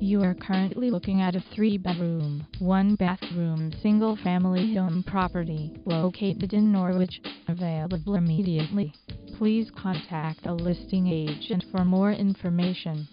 You are currently looking at a three-bedroom, one-bathroom single-family home property located in Norwich, available immediately. Please contact a listing agent for more information.